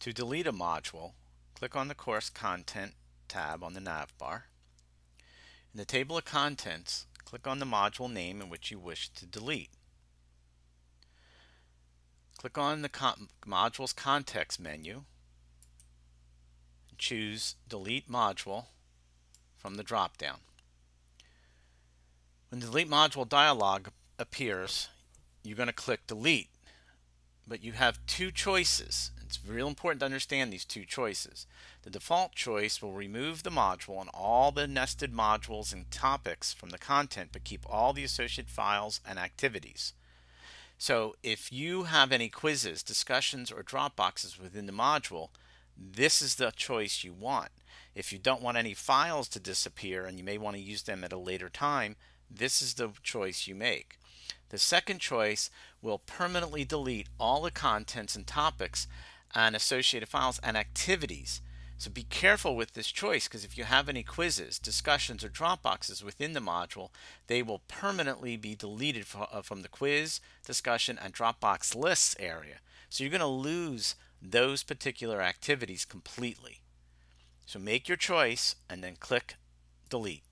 To delete a module, click on the Course Content tab on the nav bar. In the table of contents, click on the module name in which you wish to delete. Click on the con module's context menu choose Delete Module from the drop-down. When the Delete Module dialog appears, you're going to click Delete but you have two choices. It's real important to understand these two choices. The default choice will remove the module and all the nested modules and topics from the content, but keep all the associated files and activities. So if you have any quizzes, discussions, or Dropboxes within the module, this is the choice you want. If you don't want any files to disappear and you may want to use them at a later time, this is the choice you make. The second choice will permanently delete all the contents and topics and associated files and activities. So be careful with this choice because if you have any quizzes, discussions, or Dropboxes within the module, they will permanently be deleted uh, from the quiz, discussion, and Dropbox lists area. So you're going to lose those particular activities completely. So make your choice and then click delete.